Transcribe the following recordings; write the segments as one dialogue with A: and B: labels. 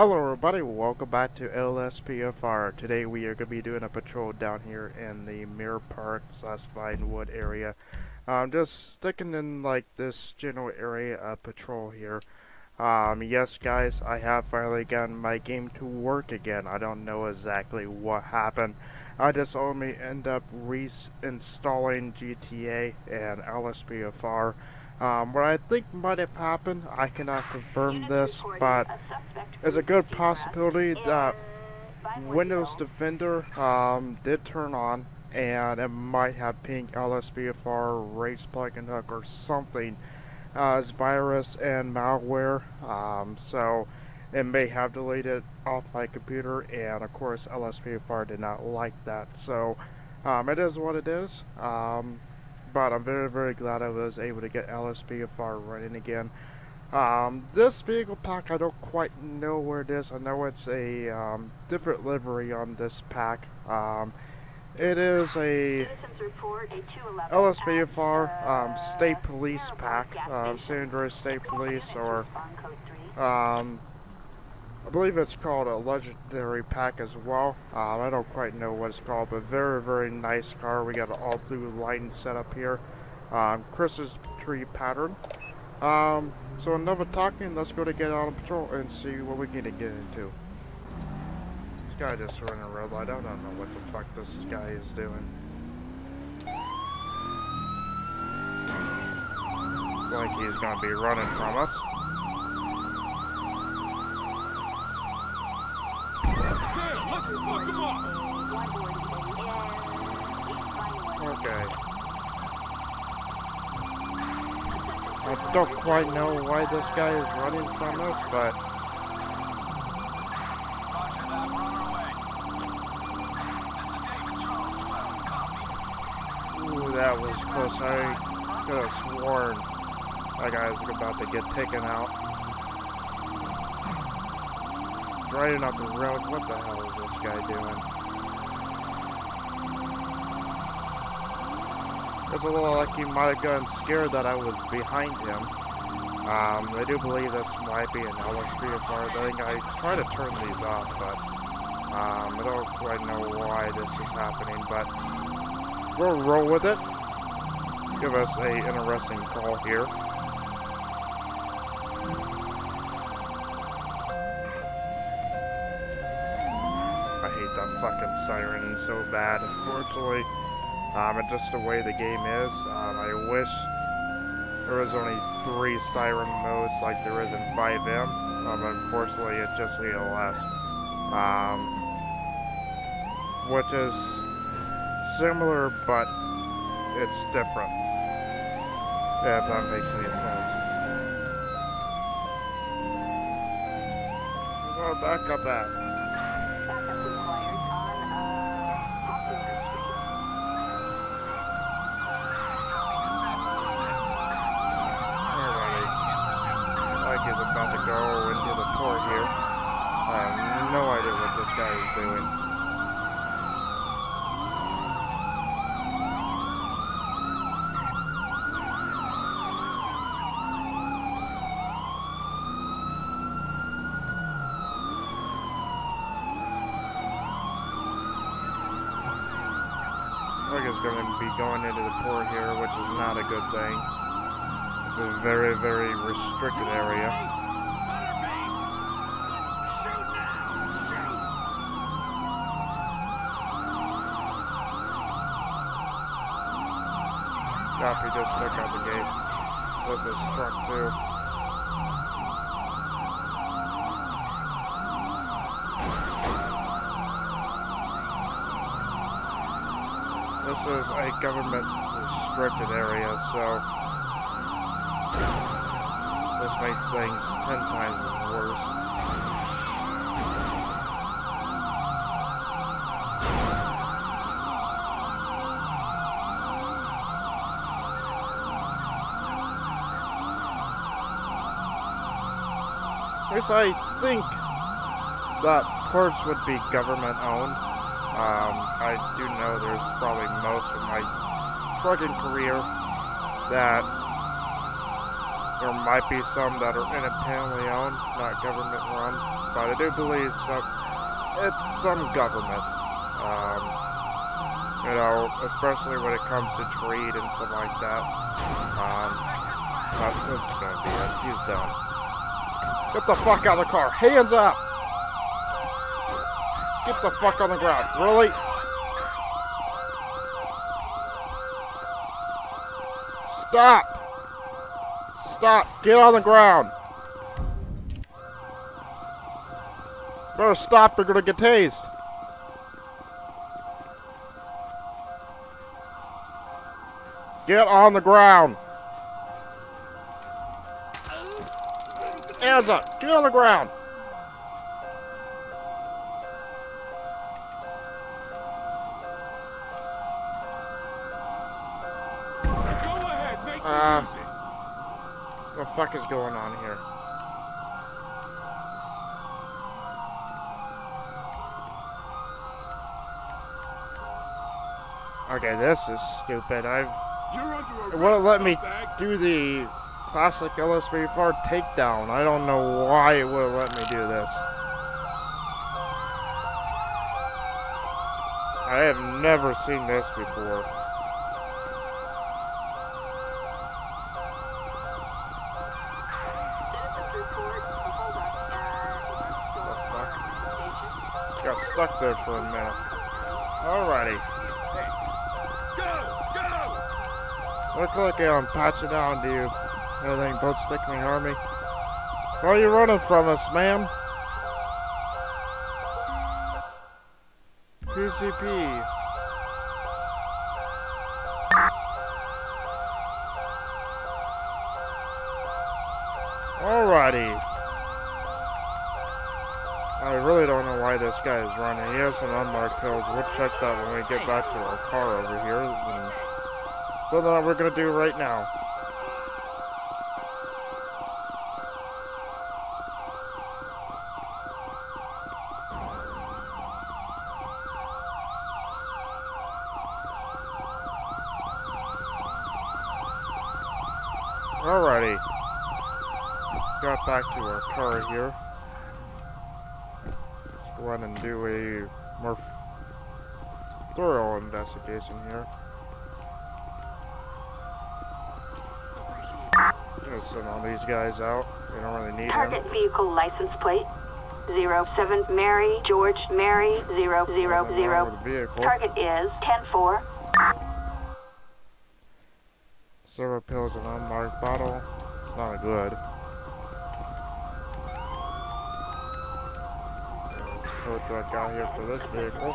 A: Hello everybody, welcome back to LSPDFR. Today we are going to be doing a patrol down here in the Mirror Park slash Vinewood area. Um, just sticking in like this general area of patrol here. Um, yes guys, I have finally gotten my game to work again. I don't know exactly what happened. I just only end up reinstalling GTA and LSPDFR. Um, what I think might have happened, I cannot confirm this, but it's a good possibility that Windows Defender um, did turn on, and it might have pinged LSPDFR, RAGE Plugin Hook, or something uh, as virus and malware. Um, so it may have deleted off my computer, and of course LSPDFR did not like that. So um, it is what it is. Um, but I'm very, very glad I was able to get LSPDFR running again. Um, this vehicle pack, I don't quite know where it is. I know it's a um, different livery on this pack. Um, it is a LSPDFR um, State Police pack, um, San Andreas State Police, or um, I believe it's called a legendary pack as well. Um, I don't quite know what it's called, but very, very nice car. We got an all blue lighting setup here. Um, tree pattern. Um, so enough of talking, let's go to get out on patrol and see what we need to get into. This guy just running a red light. I don't know what the fuck this guy is doing. Looks like he's gonna be running from us.
B: Fuck him up!
A: Okay. I don't quite know why this guy is running from us, but... Ooh, that was close. I could have sworn that guy was about to get taken out. Driving up the road. What the hell is this guy doing? It's a little like he might have gotten scared that I was behind him. Um, I do believe this might be an LSPDFR thing. I try to turn these off, but um, I don't quite know why this is happening, but we'll roll with it. Give us a interesting call here. Fucking siren so bad. Unfortunately, um, it's just the way the game is. Um, I wish there was only three siren modes like there is in FiveM. Um, unfortunately, it's just ELS. Um, which is similar, but it's different. If that makes any sense. Well, back up that. Alrighty. Like is about to go here. I have no idea what this guy is doing. Like it's going to be going into the port here, which is not a good thing. It's a very, very restricted area. He just took out the gate. So this truck too. This is a government restricted area, so this makes things ten times worse. I think that ports would be government owned. Um, I do know there's probably most of my trucking career that there might be some that are independently owned, not government run. but I do believe some, it's some government. Um, you know, especially when it comes to trade and stuff like that. Um, but this is gonna be it. He's done. Get the fuck out of the car. Hands up! Get the fuck on the ground. Really? Stop! Stop! Get on the ground! Better stop, you're gonna get tased. Get on the ground! Hands up! Get on the ground!
B: Go ahead, make me
A: Uh. the fuck is going on here? Okay, this is stupid. I've
B: You're under arrest,
A: it wouldn't let me do the classic LSB4 takedown. I don't know why it wouldn't let me do this. I have never seen this before. The fuck? Got stuck there for a minute. Alrighty.
B: Go, go.
A: Look like I'm patching down to you. Anything but stick me, Army. Where are you running from us, ma'am? PCP. Alrighty. I really don't know why this guy is running. He has some unmarked pills. We'll check that when we get back to our car over here. And so that we're gonna do right now. Alrighty. Got back to our car here. Let's go ahead and do a more thorough investigation here. Gonna send all these guys out. We don't really need them.
C: Target vehicle license plate zero seven Mary George Mary zero zero zero.
A: with the vehicle.
C: Target is ten four.
A: Several pills in an unmarked bottle. It's not good. Tow truck out here for this vehicle.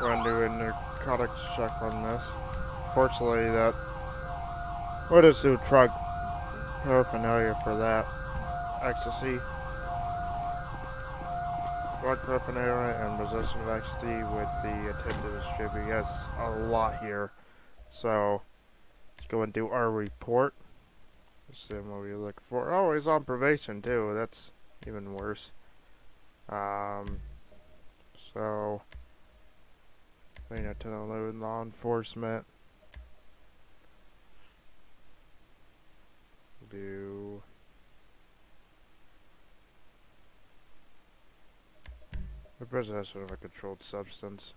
A: We're gonna do a narcotics check on this. Fortunately, that what is the truck paraphernalia for that? Ecstasy. Drug paraphernalia and possession of ecstasy with the intent to distribute. Yes, a lot here. So go and do our report. Let's see what we're looking for. Oh, he's on probation too. That's even worse. Um. So, you know, to load law enforcement. Do the possession of a controlled substance.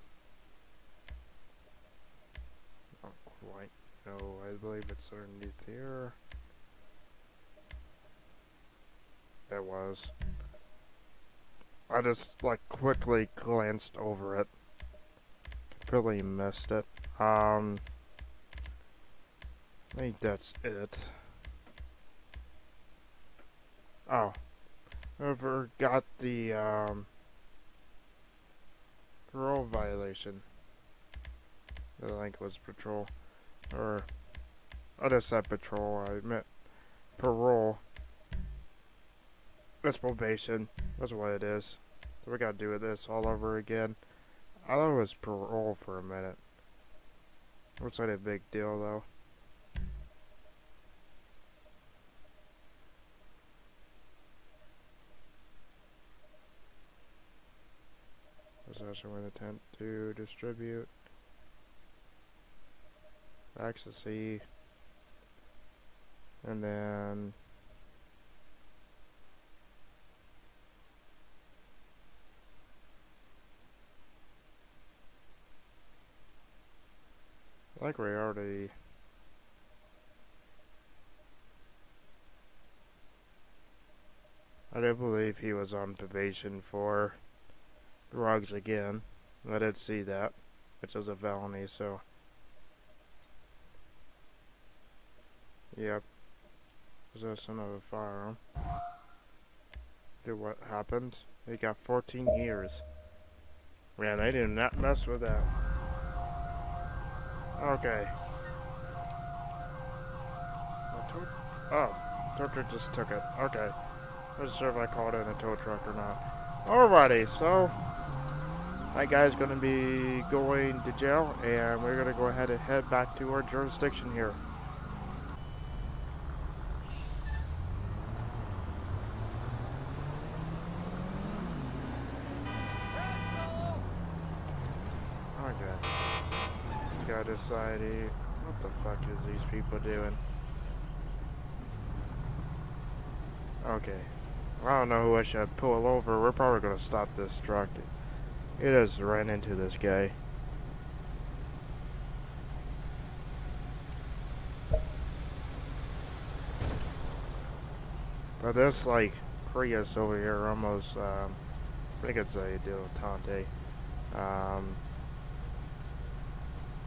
A: Not quite. No, I believe it's underneath here. It was. I just like quickly glanced over it. Really missed it. Um, I think that's it. Oh, I forgot the um parole violation. I think it was patrol, or I just said patrol. I meant parole. That's probation. That's what it is. So we gotta do with this all over again. I thought it was parole for a minute. Looks like a big deal though. Possession with intent to distribute. Ecstasy. And then like we already I don't believe he was on probation for drugs again. I did see that, which was a felony, so. Yep. Possession of a firearm. Do what happened? He got 14 years. Man, they did not mess with that. Okay. Oh, torture just took it. Okay. I'm not sure if I called in a tow truck or not. Alrighty, so that guy's gonna be going to jail, and we're gonna go ahead and head back to our jurisdiction here. Okay. Here. What the fuck is these people doing? Okay. I don't know who I should pull over. We're probably gonna stop this truck. It just ran into this guy. But this like Prius over here almost um, I think it's a dilettante. Um,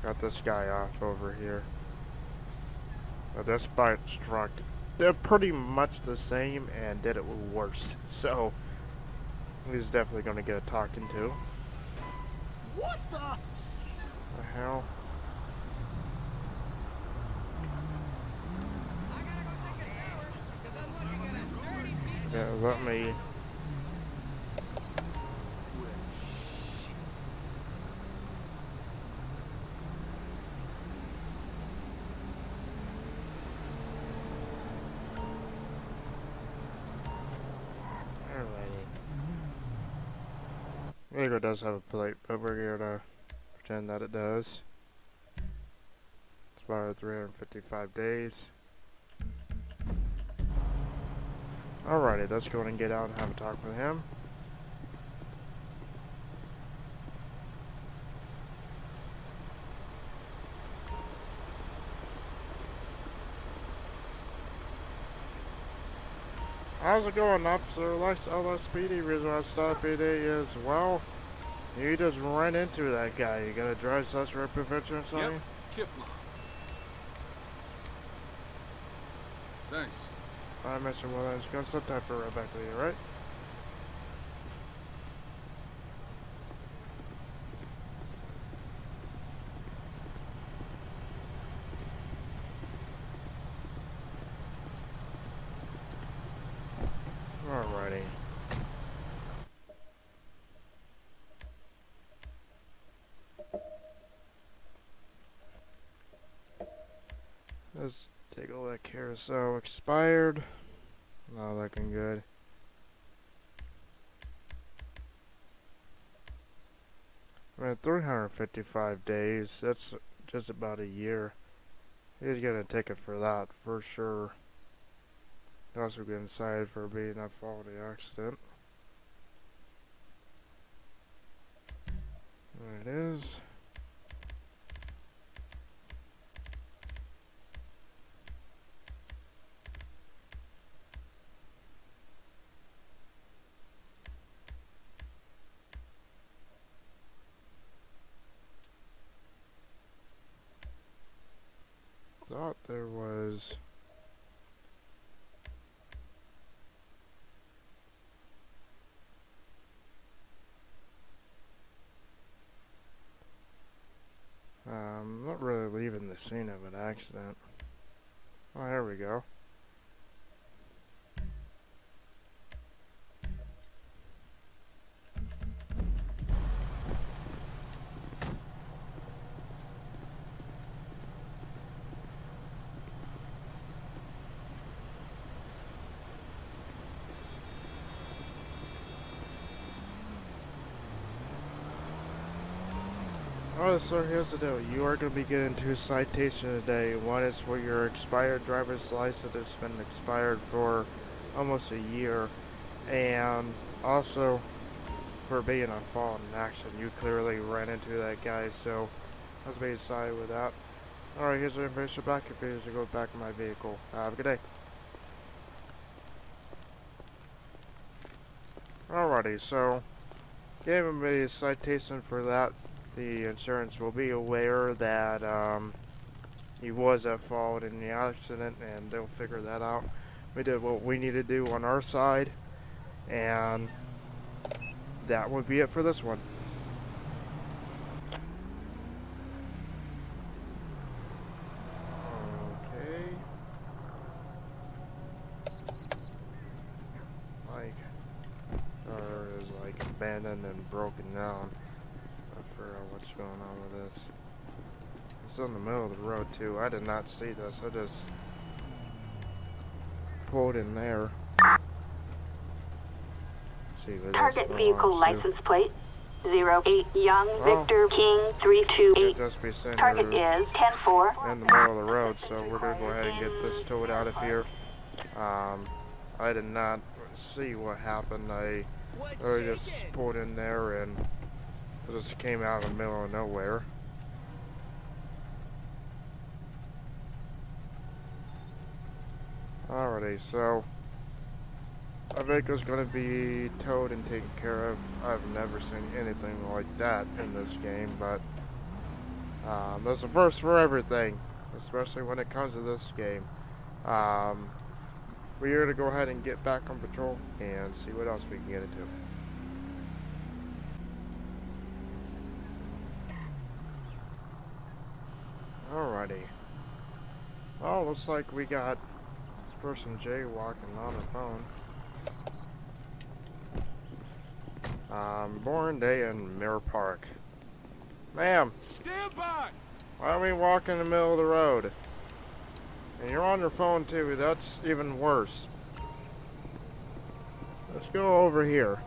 A: got this guy off over here. But this bike truck they're pretty much the same and did it worse. So he's definitely going to get a talking to.
B: What the?
A: The hell? Yeah, let me. Alrighty. Vigo does have a plate, but we're gonna pretend that it does. Expired 355 days. Alrighty, let's go and get out and have a talk with him. How's it going, Officer Lex LSPD? Reason I stopped PD is, well, you just ran into that guy. You got a drive suspect prevention or something?
B: Yep. Kifla. Thanks.
A: Alright, Mr. Williams, got some time for Rebecca, you right? Alrighty. Let's take a look here. So, expired. Not looking good. I mean, 355 days. That's just about a year. He's gonna take it for that, for sure. Also getting cited for being a faulty accident. There it is. Thought was. Um, not really leaving the scene of an accident. Oh, here we go. So here's the deal. You are going to be getting two citations today. One is for your expired driver's license that's been expired for almost a year. And also for being a fault in action. You clearly ran into that guy, so let's be decided with that. Alright, here's the information back if you to go back in my vehicle. Have a good day. Alrighty, so gave him a citation for that. The insurance will be aware that um, he was at fault in the accident and they'll figure that out. We did what we need to do on our side and that would be it for this one. Okay. Is like abandoned and broken down. What's going on with this. It's in the middle of the road too. I did not see this. I just pulled in there. See
C: Target vehicle license plate 08 Young
A: Oh.
C: Victor King 328.
A: just be sitting
C: Target is 10-4.
A: in the middle of the road, so we're gonna go ahead and get this towed out of here. Um, I did not see what happened. I, I just pulled in there and just came out of the middle of nowhere. Alrighty, so think it's gonna be towed and taken care of. I've never seen anything like that in this game, but um, there's a first for everything, especially when it comes to this game. Um, we're here to go ahead and get back on patrol and see what else we can get into. Alrighty. Oh, looks like we got this person jaywalking on the phone. Um, born day in Mirror Park. Ma'am,
B: Stand by!
A: why don't we walk in the middle of the road? And you're on your phone too, that's even worse. Let's go over here.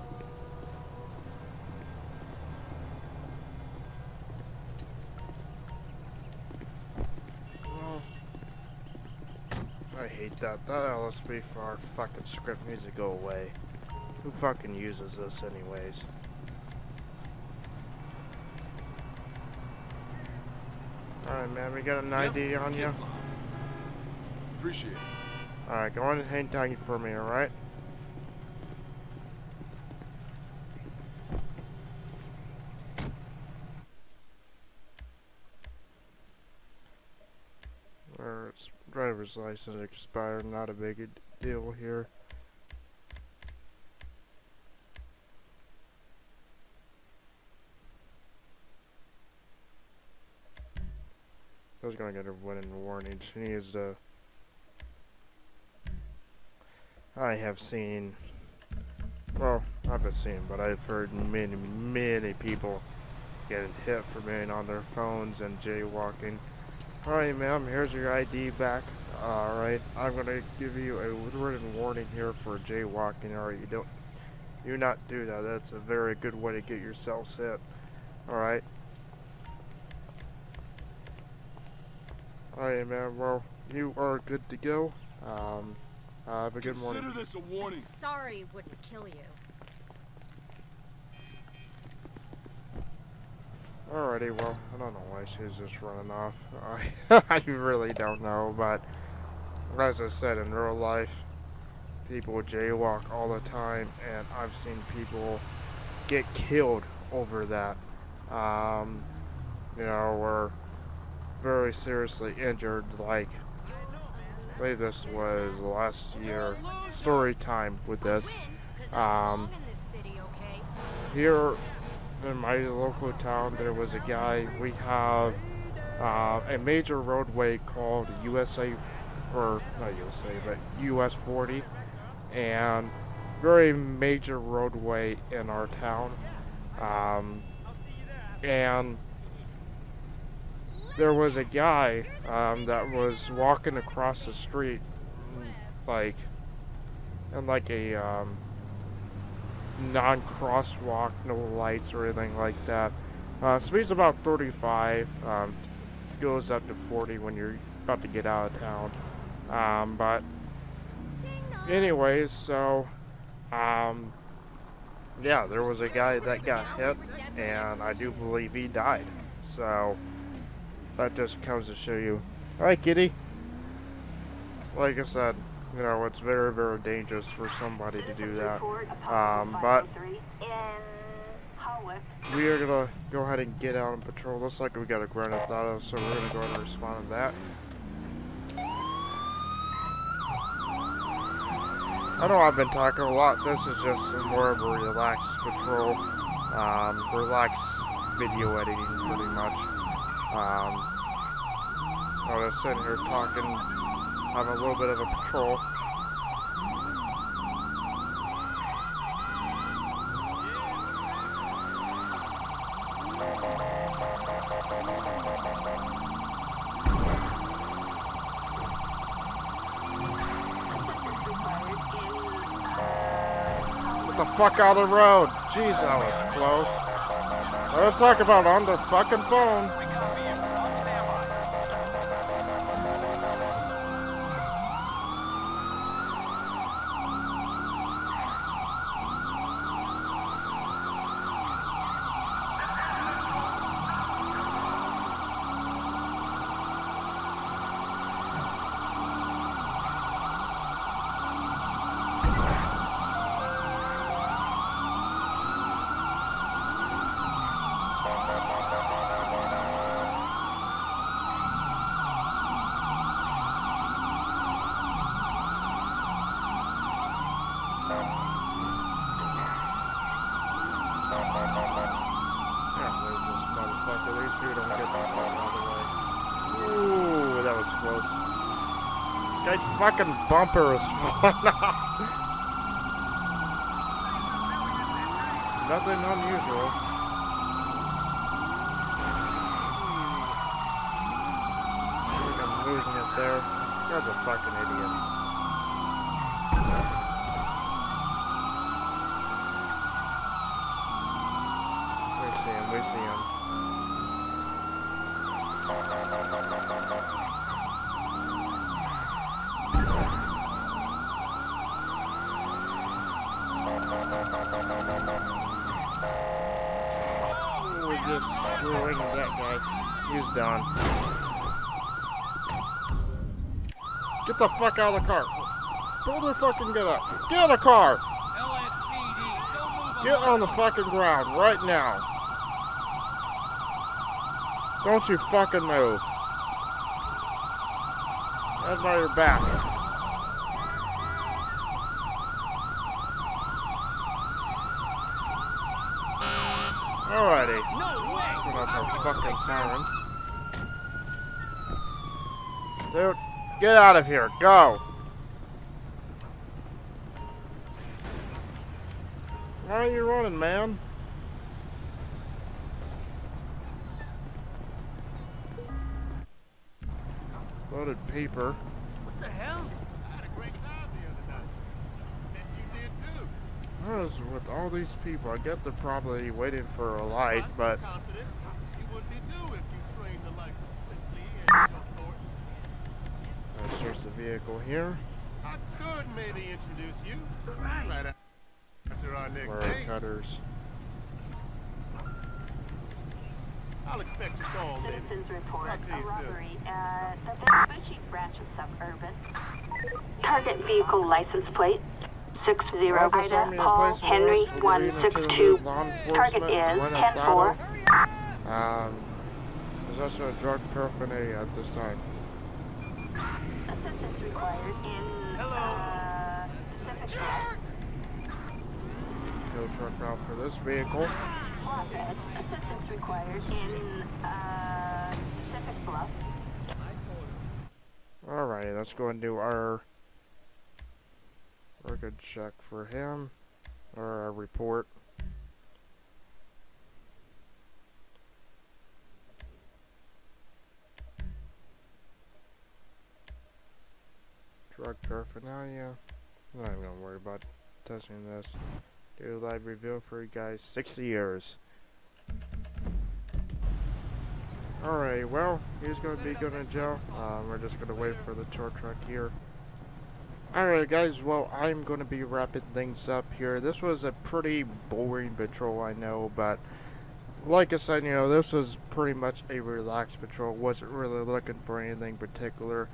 A: I hate that. That LSB for our fucking script needs to go away. Who fucking uses this anyways? Alright man, we got a 90
B: Yep,
A: on you.
B: Appreciate it.
A: Alright, go on and hang tight for me, alright? Or it's driver's license expired, not a big deal here. I was gonna get a winning warning. She needs to I have seen, well, I haven't seen, but I've heard many, many people getting hit for being on their phones and jaywalking. Alright, ma'am, here's your ID back. Alright, I'm gonna give you a written warning here for jaywalking. Alright, you don't, you not do that. That's a very good way to get yourself hit. Alright. Alright, ma'am, well, you are good to go. Um, uh, have a good morning.
B: Consider this a warning.
D: Sorry wouldn't kill you.
A: Alrighty, well, I don't know why she's just running off. I, I really don't know, but as I said, in real life, people jaywalk all the time, and I've seen people get killed over that. Um, you know, or very seriously injured, like, I believe this was last year. Story time with this. Um, here in my local town, there was a guy. We have uh, a major roadway called USA, or not USA, but US 40, and very major roadway in our town. Um, and there was a guy um, that was walking across the street, like, in like a um, non-crosswalk, no lights or anything like that. Uh, speed's about 35. Um, goes up to 40 when you're about to get out of town. Um, but anyways, so um, yeah, there was a guy that got hit, and I do believe he died. So that just comes to show you. Alright, kitty. Like I said, you know, it's very, very dangerous for somebody to do that. Um, but we are gonna go ahead and get out and patrol. Looks like we got a Grand Theft Auto, so we're gonna go ahead and respond to that. I know I've been talking a lot. This is just more of a relaxed patrol, um, relaxed video editing, pretty much. Um, I was sitting here talking, having a little bit of a patrol. Get the fuck out of the road. Jeez, that was close. Don't talk about on the fucking phone. Yeah, there's this motherfucker. These people don't get the fuck out of the way. Ooh, that was close. This guy's fucking bumper is falling off. Nothing unusual. I think I'm losing it there. That's a fucking idiot. We see him, we see him. We just ruined that guy. He's done. Get the fuck out of the car. The fucking get up. Get in the car.
B: LSPD, don't move
A: Get on the fucking ground right now. Don't you fucking move. That's by your back. Alrighty.
B: No way!
A: Put off our fucking siren. Dude, get out of here. Go. Why are you running, man? Loaded paper.
B: What the hell?
D: I had a great time the other night. Bet you did too.
A: I was with all these people. I get they're probably waiting for a light, but
D: confident you would be too if you trained the likes of Quickly and Joe Thornton.
A: I search the vehicle here.
D: I could maybe introduce you
B: Right.
D: right after our next
A: Where
D: day.
A: cutters.
D: I'll expect your call, maybe.
C: Citizens report a
D: you soon.
C: robbery at the Vespucci branch of Suburban. Target vehicle license plate. Six zero Ida Paul Henry
A: arrest
C: one
A: leading
C: six
A: to the
C: two.
A: law
C: Target is
A: went
C: ten
A: at
C: four.
A: Um, possession of drug paraphernalia at this time.
C: Assistance required in
D: Hello.
C: uh, Pacific North.
A: Tow truck route for this vehicle.
C: Flatbed. Assistance required in uh, Pacific Bluff.
A: Alrighty, let's go and do our record check for him, or a report. Drug paraphernalia. I'm not even gonna worry about testing this. Do a live review for you guys. 60 years. Alright, well, he's gonna be going to jail. Um, we're just gonna wait for the tour truck here. Alright guys, well I'm gonna be wrapping things up here. This was a pretty boring patrol I know, but like I said, you know, this was pretty much a relaxed patrol. Wasn't really looking for anything particular.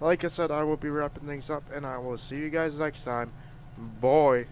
A: Like I said, I will be wrapping things up and I will see you guys next time. Bye.